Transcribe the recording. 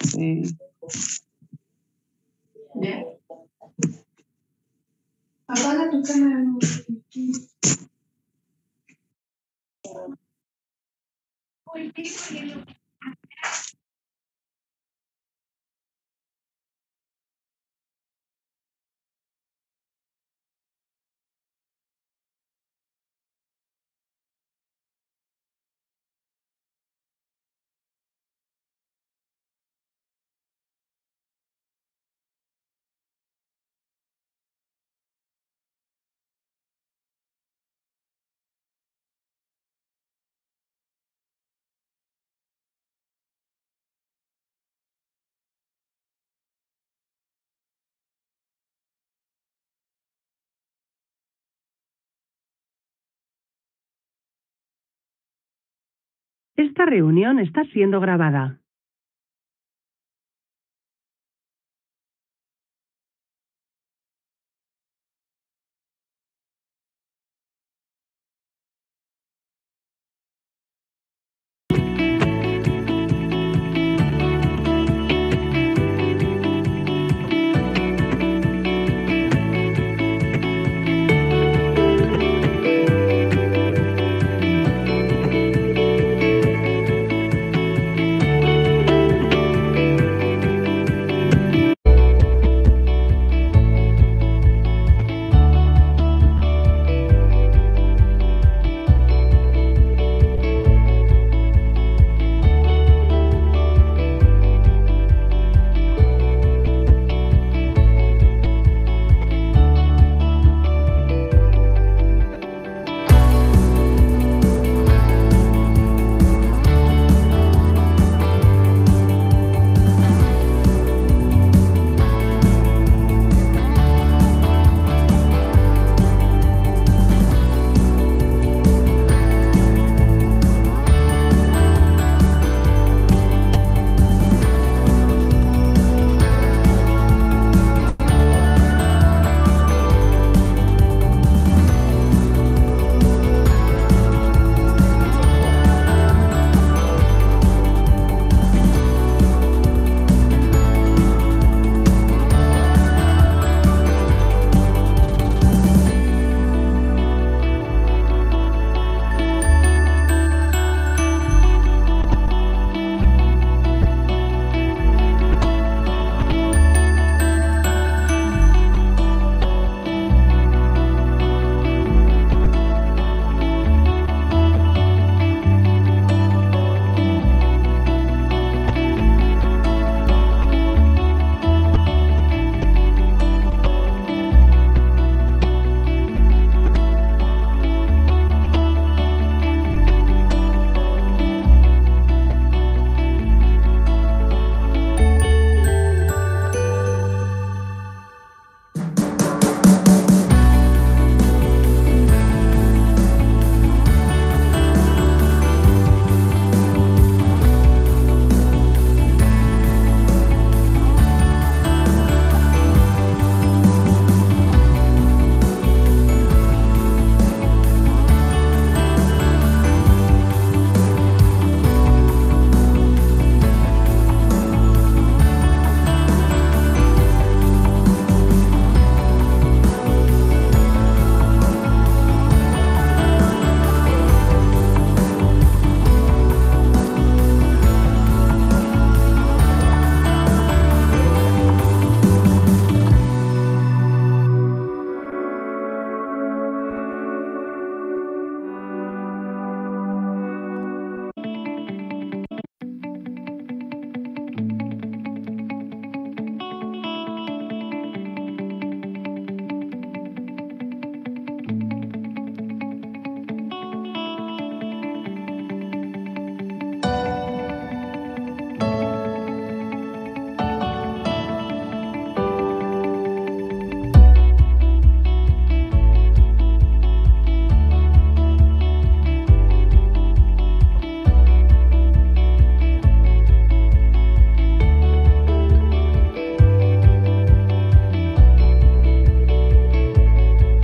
Sí. Apaga tu cámara. Esta reunión está siendo grabada.